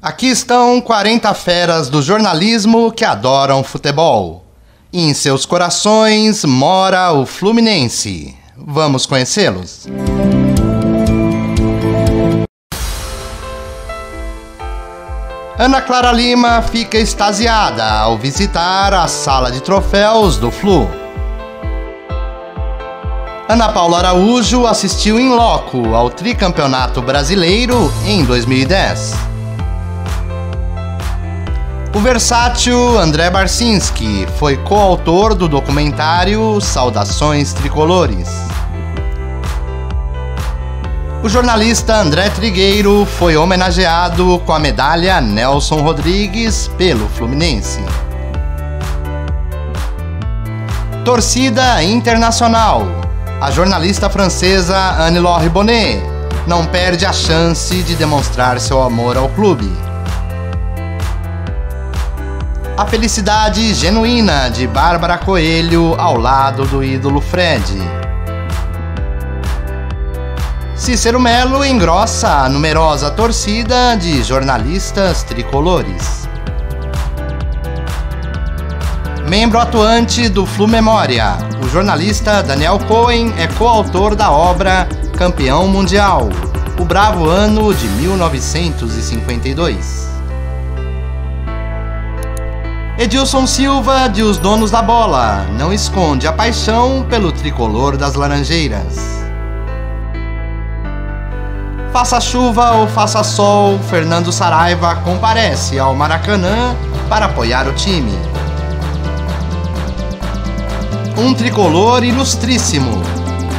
Aqui estão 40 feras do jornalismo que adoram futebol. E em seus corações mora o Fluminense. Vamos conhecê-los? Ana Clara Lima fica extasiada ao visitar a sala de troféus do Flu. Ana Paula Araújo assistiu em loco ao tricampeonato brasileiro em 2010. O versátil André Barcinski foi coautor do documentário Saudações Tricolores. O jornalista André Trigueiro foi homenageado com a medalha Nelson Rodrigues pelo Fluminense. Torcida Internacional. A jornalista francesa Anne-Laure Bonnet não perde a chance de demonstrar seu amor ao clube. A felicidade genuína de Bárbara Coelho ao lado do ídolo Fred. Cícero Melo engrossa a numerosa torcida de jornalistas tricolores. Membro atuante do Flu Memória, o jornalista Daniel Cohen é coautor da obra Campeão Mundial, o bravo ano de 1952. Edilson Silva, de Os Donos da Bola, não esconde a paixão pelo tricolor das Laranjeiras. Faça chuva ou faça sol, Fernando Saraiva comparece ao Maracanã para apoiar o time. Um tricolor ilustríssimo,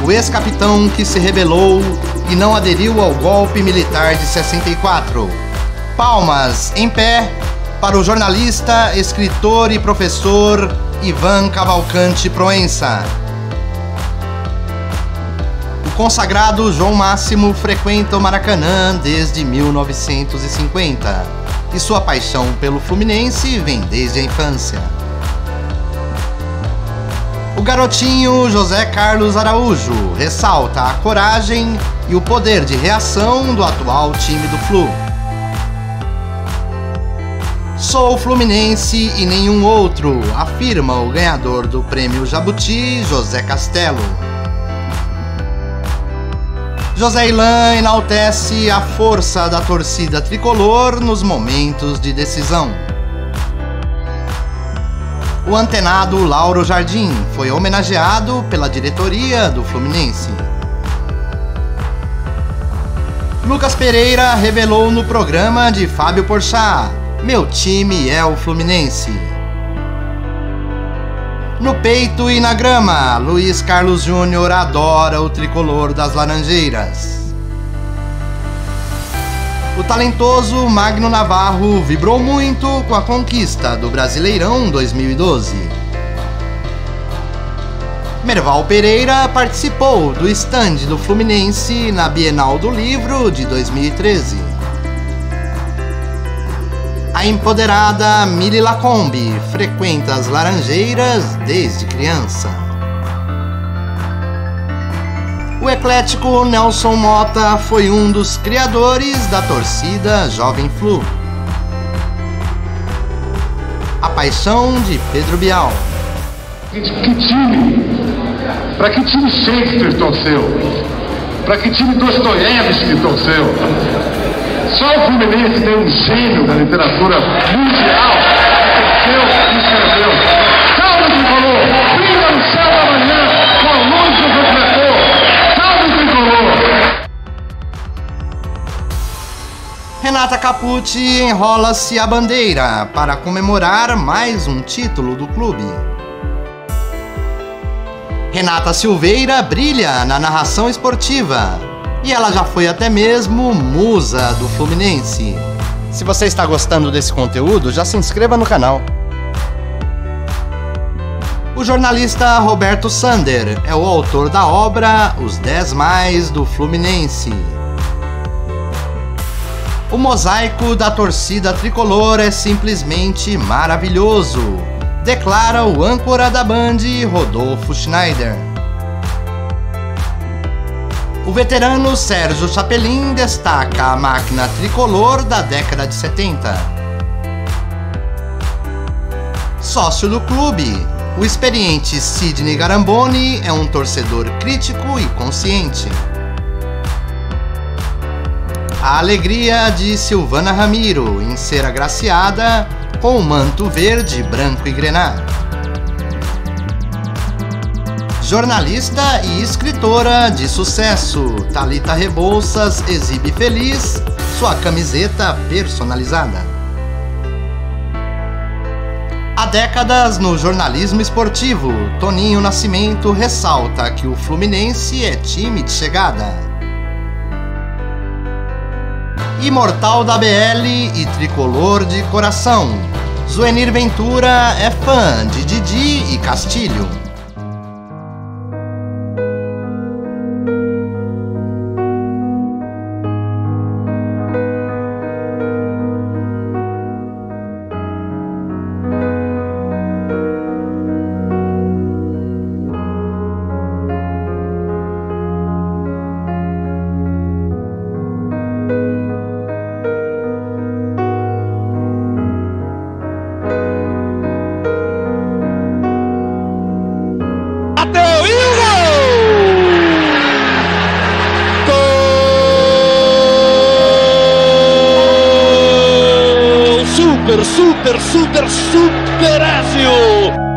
o ex-capitão que se rebelou e não aderiu ao golpe militar de 64. Palmas em pé para o jornalista, escritor e professor Ivan Cavalcante Proença. O consagrado João Máximo frequenta o Maracanã desde 1950 e sua paixão pelo Fluminense vem desde a infância. O garotinho José Carlos Araújo ressalta a coragem e o poder de reação do atual time do Flu. Sou fluminense e nenhum outro, afirma o ganhador do prêmio Jabuti, José Castelo. José Ilan enaltece a força da torcida tricolor nos momentos de decisão. O antenado Lauro Jardim foi homenageado pela diretoria do Fluminense. Lucas Pereira revelou no programa de Fábio Porchat meu time é o Fluminense. No peito e na grama, Luiz Carlos Júnior adora o tricolor das Laranjeiras. O talentoso Magno Navarro vibrou muito com a conquista do Brasileirão 2012. Merval Pereira participou do estande do Fluminense na Bienal do Livro de 2013. A empoderada Mili Lacombe frequenta as Laranjeiras desde criança. O eclético Nelson Mota foi um dos criadores da torcida Jovem Flu. A paixão de Pedro Bial. Que time? Para que time Shakespeare torceu? Para que time Dostoiévski torceu? Só o Fluminense tem um gênio da literatura mundial que cresceu e escreveu. Salve, Tricolor! Brilha no céu da manhã com a luz do refletor! Salve, Tricolor! Renata Capucci enrola-se a bandeira para comemorar mais um título do clube. Renata Silveira brilha na narração esportiva, e ela já foi até mesmo musa do Fluminense. Se você está gostando desse conteúdo, já se inscreva no canal. O jornalista Roberto Sander é o autor da obra Os 10 Mais do Fluminense. O mosaico da torcida tricolor é simplesmente maravilhoso, declara o âncora da Band, Rodolfo Schneider. O veterano Sérgio Chapelin destaca a máquina tricolor da década de 70. Sócio do clube, o experiente Sidney Garamboni é um torcedor crítico e consciente. A alegria de Silvana Ramiro em ser agraciada com o manto verde, branco e grená. Jornalista e escritora de sucesso, Talita Rebouças exibe feliz sua camiseta personalizada. Há décadas no jornalismo esportivo, Toninho Nascimento ressalta que o Fluminense é time de chegada. Imortal da BL e tricolor de coração, Zuenir Ventura é fã de Didi e Castilho. Super, super, super, super Ézio!